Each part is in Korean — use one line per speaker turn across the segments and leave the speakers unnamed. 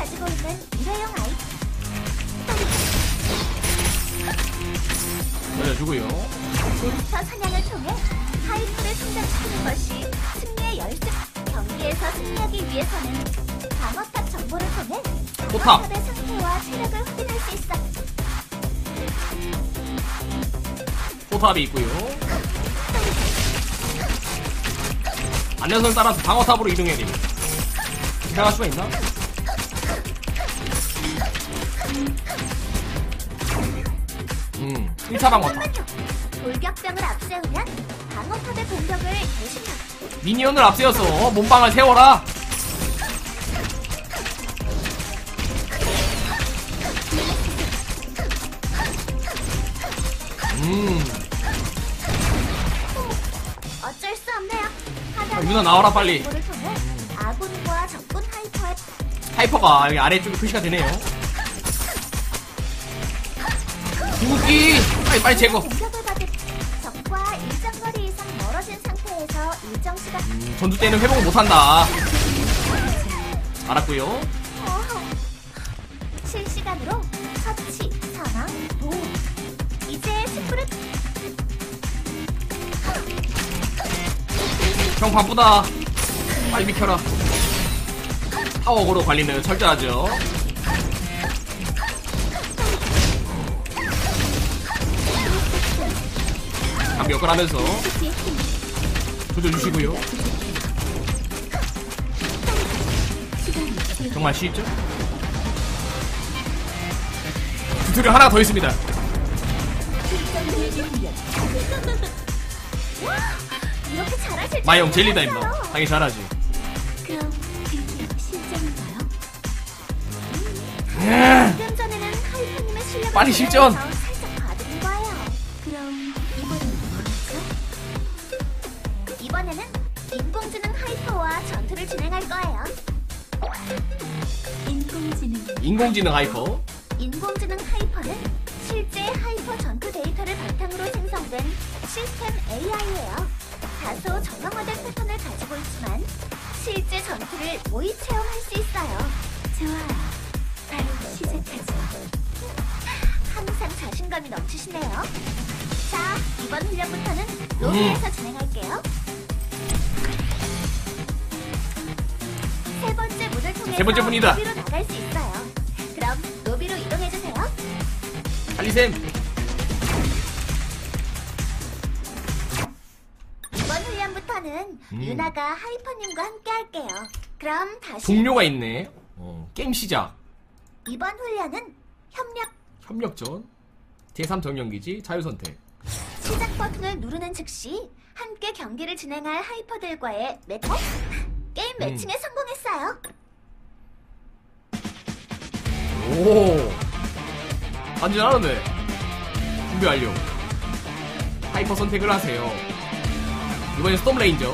가지고 있는 일회용 아이
올려주고요.
몬스터 사냥을 통해 하이퍼를 성장시키는 것이 승리의 열쇠. 경기에서 승리하기 위해서는 방어탑 정보를 통해
포탑.
방어탑의 상태와 체력을 확인할 수 있어.
포탑이 있고요. 안전선 따라서 방어탑으로 이동해야 됩니다. 지나갈 수가 있나? 1차 방어탑.
잠깐만요. 돌격병을 앞세우면 방어탑의 공격을 대신한다.
미니언을 앞세워서 몸방을 세워라. 음,
어쩔 수 없네요.
아, 유나 나와라, 빨리.
통해 아군과 적군 하이퍼의
하이퍼가 여기 아래쪽에 표시가 되네요. 궁극기! 빨리, 빨리 제거.
공격을 받은 적과 일정 거리 이상 멀어진 상태에서 일정 시간
음, 전투 때는 회복을 못한다. 알았고요.
어허. 실시간으로 처치, 전화, 보호. 이제 승부를
형 바쁘다. 빨리 비켜라. 파워고로 관리는 철저하죠. 감격을 하면서. 조져주시고요. 정말 쉽죠? 튜토리얼 하나 더 있습니다. 마영 젤리다입니다.
몰랐어요.
당연히 잘하지.
그럼 실전인가요?
예.
전에는 하이퍼님의
빨리 실전.
전투를 진행할 거예요. 인공지능
인공지능 하이퍼.
인공지능 하이퍼는 실제 하이퍼 전투 데이터를 바탕으로 생성된 시스템 AI예요. 다소 정형화된 패턴을 가지고 있지만 실제 전투를 모의 체험할 수 있어요. 좋아요. 바로 시작하죠. 항상 자신감이 넘치시네요. 자, 이번 훈련부터는 로비에서 진행할게요. 세 번째
문이다.
로비로 나갈 수 있어요. 그럼 로비로 이동해 주세요.
달리셈.
이번 훈련부터는
음.
유나가 하이퍼님과 함께 할게요. 그럼 다시
동료가 있네. 어, 게임 시작.
이번 훈련은 협력
협력전. 제3 정령기지 자유 선택.
시작 버튼을 누르는 즉시 함께 경기를 진행할 하이퍼들과의 매 어? 게임 매칭에 성공했어요.
오. 안전하는데. 준비 완료. 하이퍼 선택을 하세요. 이번엔 스톰 레인저.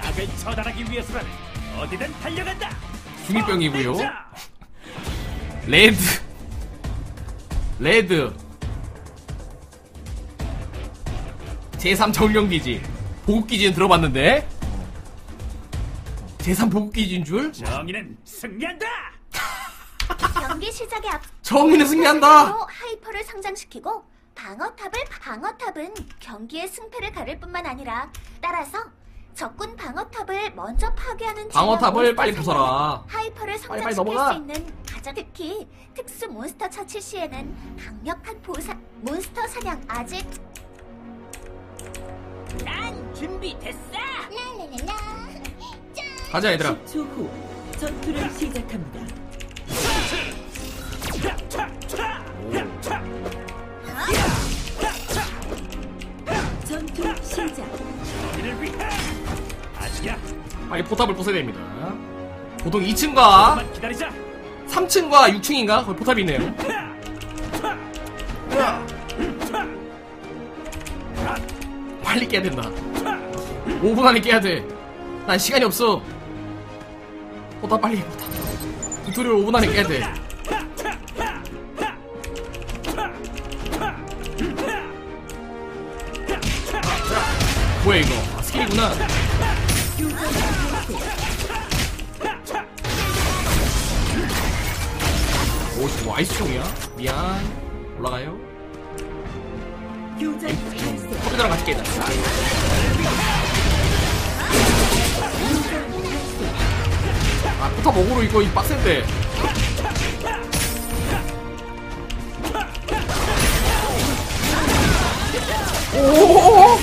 악을 처단하기 위해서라면 어디든 달려간다.
중2병이고요.
자,
레드. 레드. 제3 정령기지. 보급기지는 들어봤는데. 제3 보급기지인 줄?
정의는 승리한다.
경기 시작에 앞
정의는 승리한다!
로 하이퍼를 성장시키고 방어탑을 방어탑은 경기의 승패를 가릴 뿐만 아니라 따라서 적군 방어탑을 먼저 파괴하는
방어탑을 빨리 부숴라.
하이퍼를
빨리 빨리
성장시킬
넘어가.
수 있는 가장 특히 특수 몬스터 처치 시에는 강력한 보상 몬스터 사냥 아직
난 준비됐어.
랄랄랄라
가자, 얘들아.
10초 후 전투를 시작합니다.
빨리 포탑을 부숴야 됩니다. 보통 2층과
조금만 기다리자.
3층과 6층인가? 거기 포탑이 있네요. 빨리 깨야 된다. 5분 안에 깨야 돼. 난 시간이 없어. 포탑 빨리 해, 포탑. 튜토리얼 5분 안에 깨야 돼. 뭐야, 이거. 아, 스킬이구나. 뭐 아이스총이야? 미안. 올라가요. 컴퓨터랑 같이 깨자. 아, 포탑 어그로 이거 이 빡센데. 오오오오!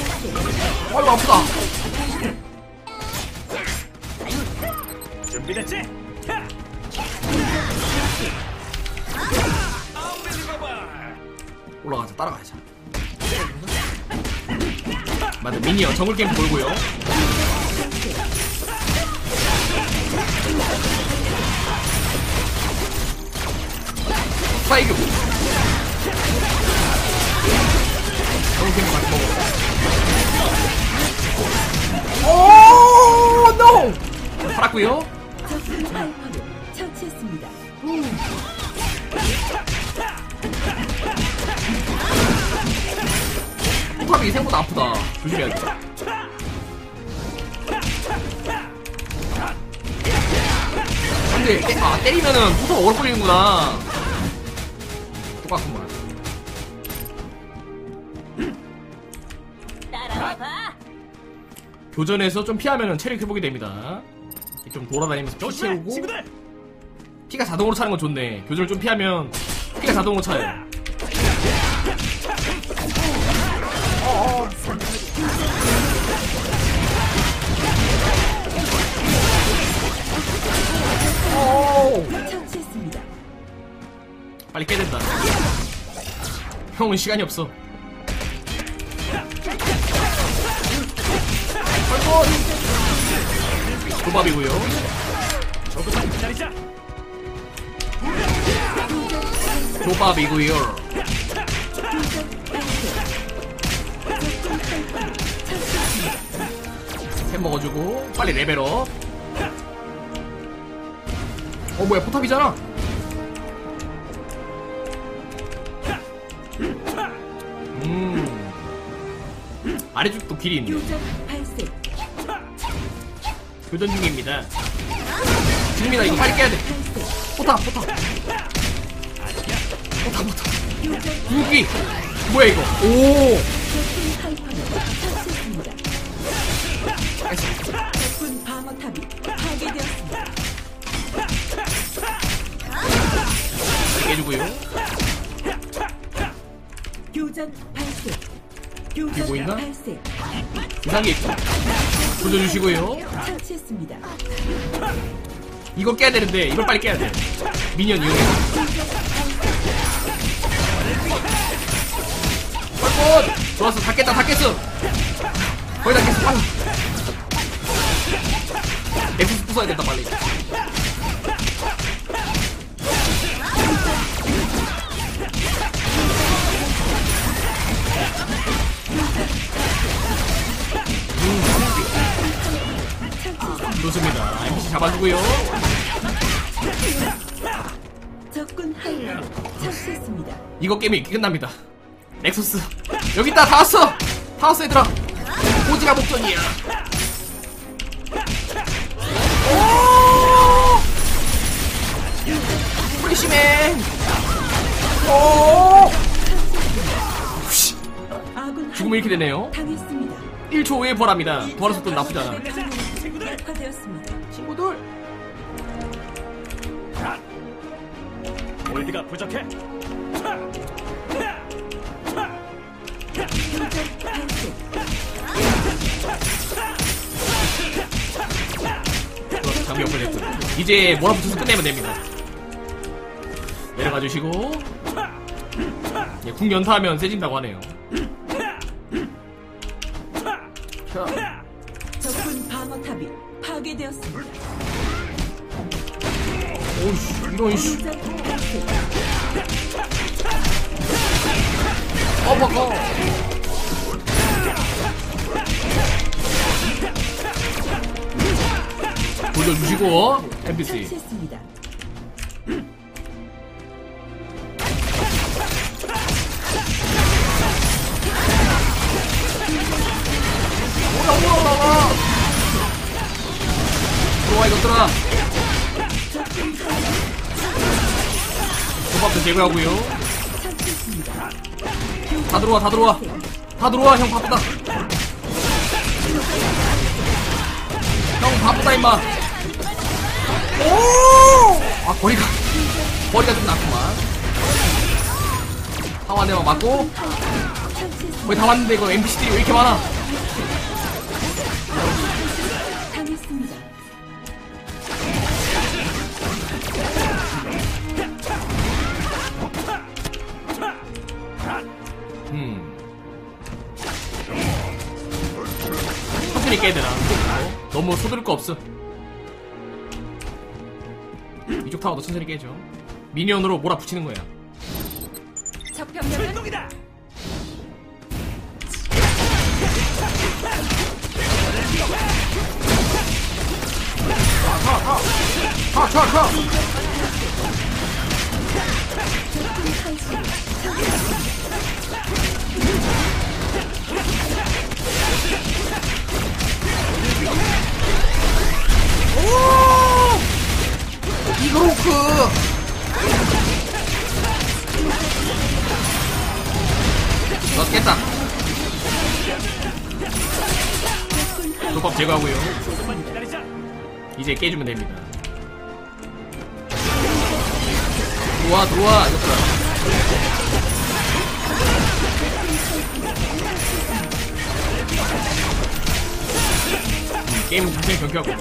아이고 아프다. 따라가자. 맞아 미니어 정글 게임 돌고요. 파이그. 정글 게임 같이 먹어. 오 노. 살았고요.
처치했습니다.
포탑이 생각보다 아프다. 조심해야 돼. 근데 때, 아 때리면은 포탑 얼어 버리는구나. 똑같구만. 교전에서 좀 피하면은 체력 회복이 됩니다. 좀 돌아다니면서 피
조심해,
채우고! 피가 자동으로 차는 건 좋네. 교전을 좀 피하면 피가 자동으로 차요. 형은 시간이 없어.
기다리자!
조밥이고요. 햄 먹어주고 빨리 레벨업. 어 뭐야 포탑이잖아. 음 아래쪽도 길이 있네.
교전 발생.
교전 중입니다. 중입니다. 이거 빨리 깨야 돼. 포탑 포탑. 포탑 포탑. 무기. 뭐야 이거? 오.
적군 방어탑이 파괴되었습니다.
깨주고요.
교전 발생.
뭐
교전
있나?
발생.
이상한 게 있죠. 조져주시고요.
처치했습니다.
이거 깨야 되는데 이걸 빨리 깨야 돼. 미니언 이용해. 헐꽃 좋았어 다 깼다 다 깼어. 거의 다 깼어 빨리. 엑스스 부숴야 된다 빨리. 잡아주고요.
적군 처치했습니다.
이거 게임이 끝납니다. 넥서스 여기 있다. 다 왔어. 다 왔어 얘들아. 오지가 목전이야. 오! 프리시맨 죽음이 이렇게 되네요.
당했습니다.
1초 후에 벌합니다. 속도는 나쁘지 않아
골드가 부족해!
업글 됐고 이제 몰아붙여서 끝내면 됩니다. 내려가 주시고. 예, 궁 연타하면 세진다고 하네요. 자.
적군 방어탑이 파괴되었습니다.
오이씨 이런 씨
교전 발생.
어버거 돌려주시고 NPC. 올라 올라 올라와 들어와 이것들아 조합도 제거하고요.
다
들어와 다 들어와. 다 들어와 형 바쁘다. 형 바쁘다 임마. 오아 거리가 거리가 좀 낮구만. 타워한대만 맞고.
처치했습니다.
거의 다 왔는데 이거 NPC들이 왜 이렇게 많아 깨야 되나? 너무 서두를 거 없어. 이쪽 타워도 천천히 깨죠. 미니언으로 몰아붙이는 거야.
적병력은
출동이다.
가가가 이그 깼다. 조법 제거하고요. 이제 깨주면 됩니다. 들어와 들어와. 이것들아 음, 게임은 굉장히 경쾌하고.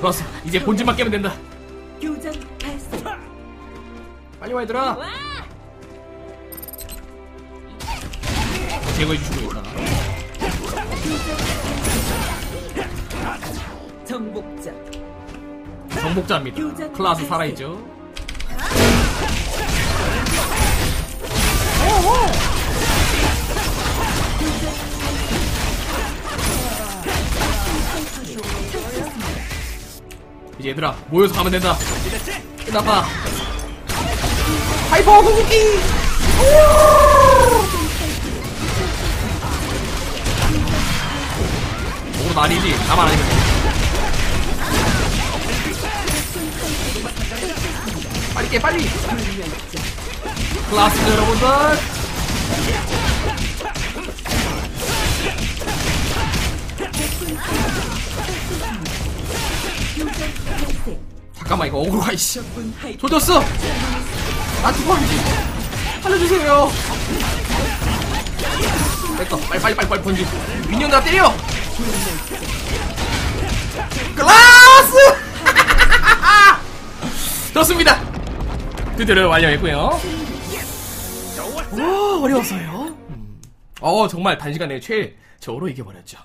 좋았어. 이제 본진만 깨면 된다. 빨리 와 얘들아. 제거해 주시고 있다
정복자.
정복자입니다. 클라스 살아있죠? 이제 얘들아 모여서 가면 된다. 끝났다 하이퍼 궁극기 오늘 아니지 나만 아니면 돼. 빨리 깨 빨리 클라스 여러분들. 잠깐만 이거 어그로가 이씨. 조졌어 나 죽어 살려주세요. 됐어. 빨리 빨리 빨리 빨리 번지. 미니언 때려. 클라스! 좋습니다. 드디어 완료했고요. 오 어려웠어요. 어 정말 단시간에 최저로 이겨버렸죠